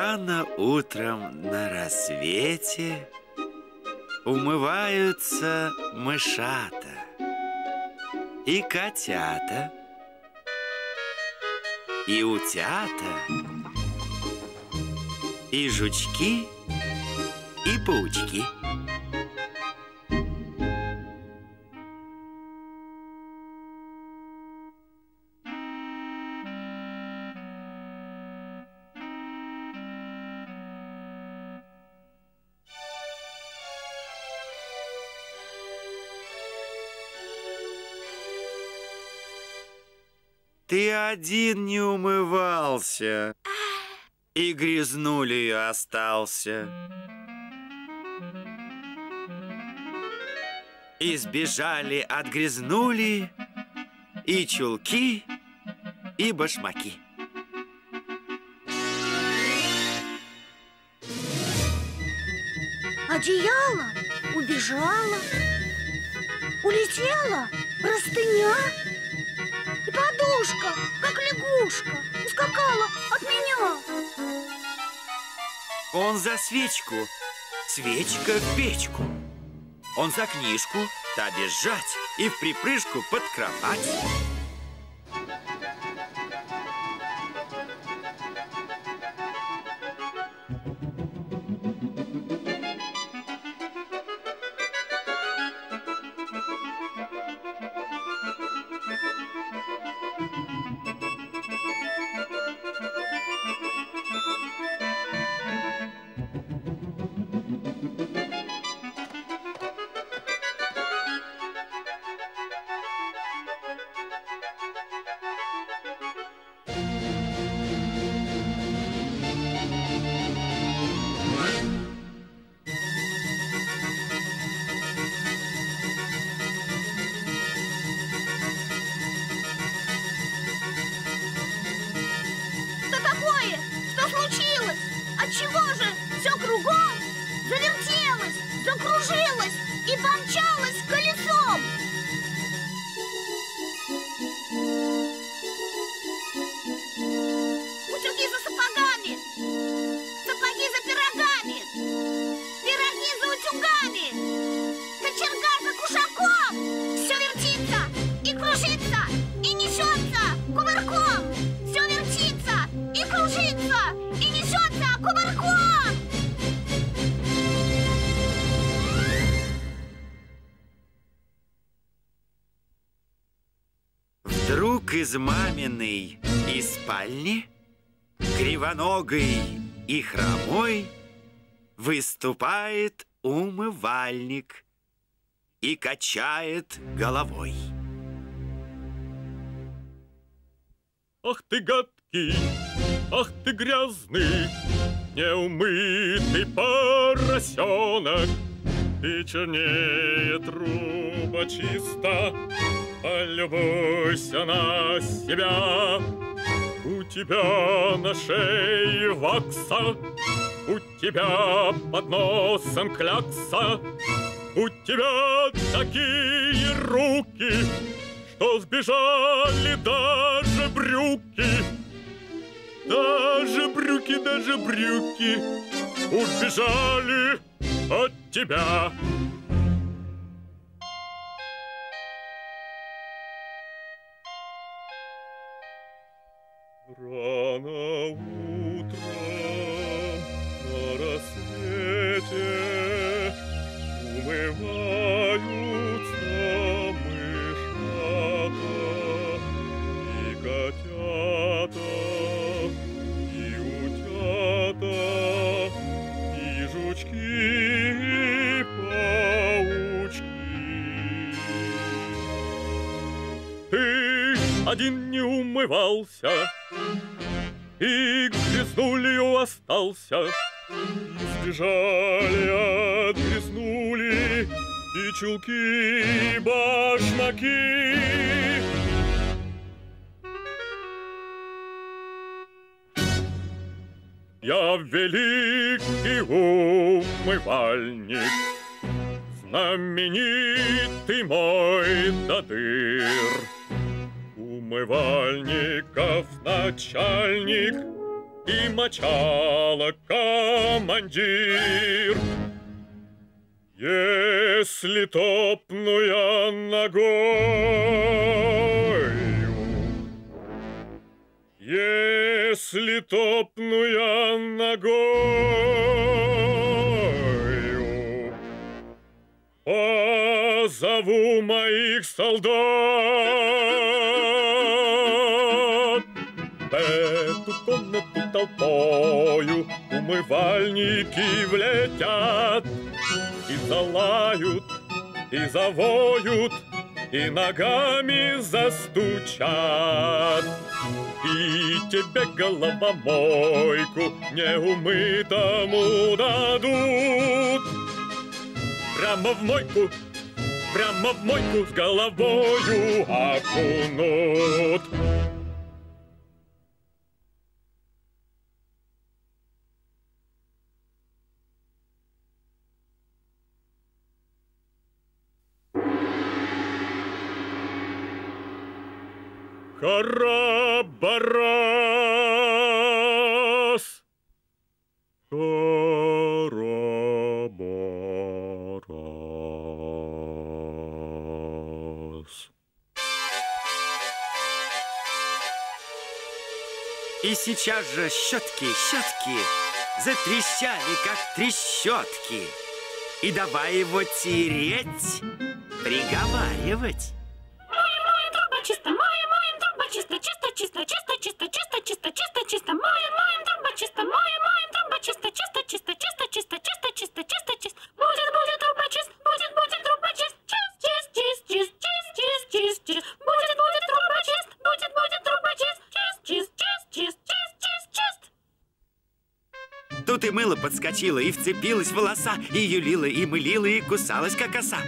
Рано утром на рассвете Умываются мышата И котята. И утята И жучки И паучки Ты один не умывался. И грязнули остался. Избежали от грязнули И чулки, и башмаки. Одеяло убежало Улетела простыня и подушка, как лягушка, ускакала от меня. Он за свечку, свечка в печку. Он за книжку, та бежать И в припрыжку под кровать кувырком. Все вертится и кружится и несется кувырком. Вдруг из маминой и спальни Кривоногой и хромой Выступает умывальник И качает головой Ах ты гадкий, ах ты грязный, Неумытый поросенок, Ты чернее труба чисто, Полюбуйся на себя. У тебя на шее вакса, У тебя под носом клякса, У тебя такие руки, что сбежали даже брюки. Даже брюки, даже брюки убежали от тебя. Один не умывался И грязнулью остался. Сбежали от грязнули И чулки, и башмаки. Я великий умывальник Знаменитый мой додыр Умывальников начальник и мочало командир. Если топну я ногою, если топну я ногою, позову моих солдат. Эту комнату толпою умывальники влетят и залают, и завоют, и ногами застучат. И тебе головомойку неумытому дадут. Прямо в мойку, прямо в мойку с головою окунут. Харабарас! Харабарас. И сейчас же щетки, щетки затрещали, как трещотки. И давай его тереть, приговаривать. Тут и мыло подскочило, и вцепилась в волоса, и юлила, и мылила, и кусалась, как оса.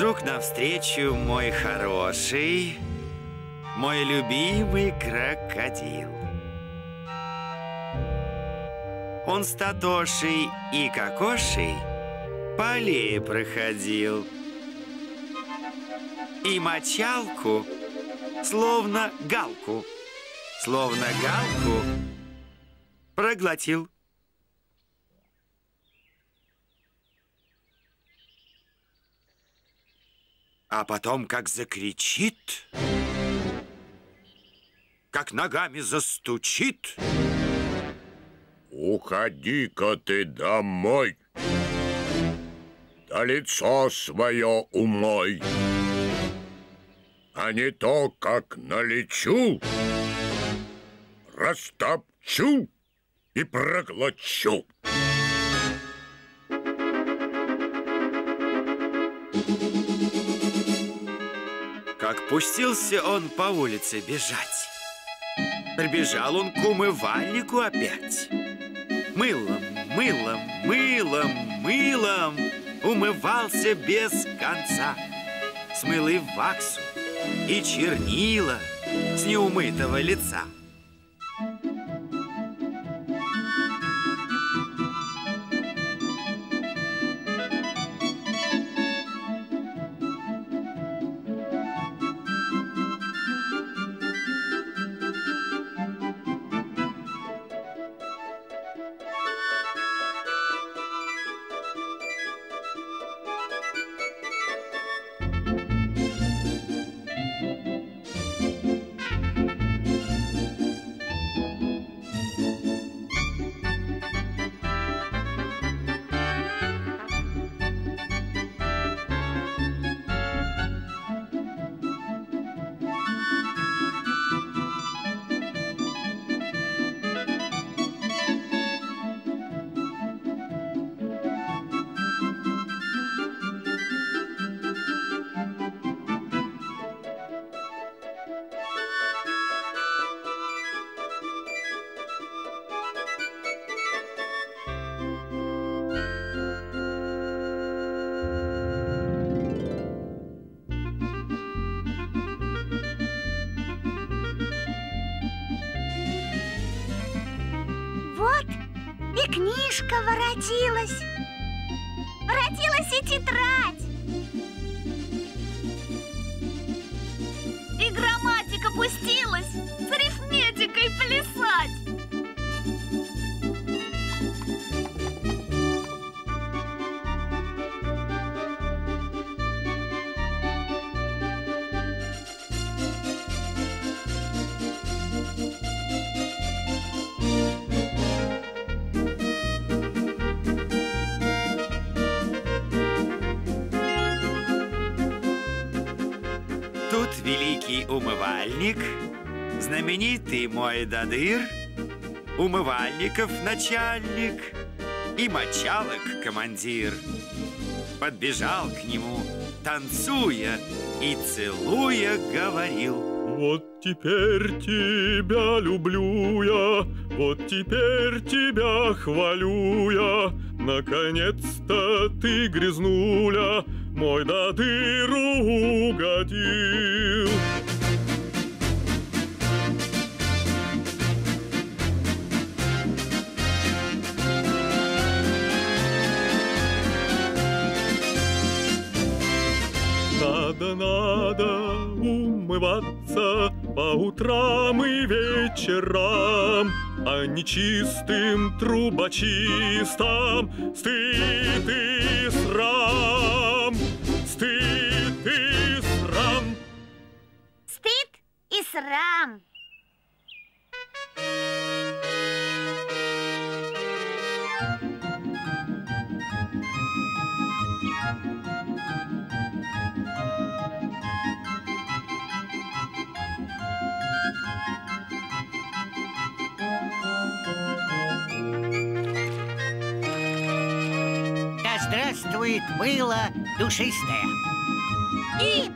Вдруг навстречу мой хороший, мой любимый крокодил. Он с Татошей и Кокошей по аллее проходил. И мочалку, словно галку, словно галку, проглотил. А потом как закричит, как ногами застучит. Уходи-ка ты домой, да лицо свое умой, а не то, как налечу, растоптаю схвачу и проглочу. Как пустился он по улице бежать. Прибежал он к умывальнику опять. Мылом, мылом, мылом, мылом Умывался без конца. Смыл и ваксу, и чернила с неумытого лица. Книжка воротилась. Воротилась и тетрадь. И грамматика пустилась с арифметикой плясать. Великий умывальник, знаменитый мой дадыр, умывальников начальник и мочалок командир. Подбежал к нему, танцуя и целуя, говорил. Вот теперь тебя люблю я, вот теперь тебя хвалю я. Наконец-то ты, грязнуля, мой дадыру угодил. Надо, надо умываться по утрам и вечерам, а не чистым трубочистам стыд и срам. Да здравствует мыло душистое. И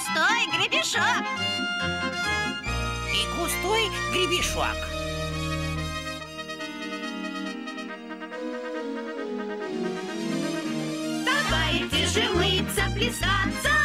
густой гребешок. И густой гребешок. Давайте же мыться, плясаться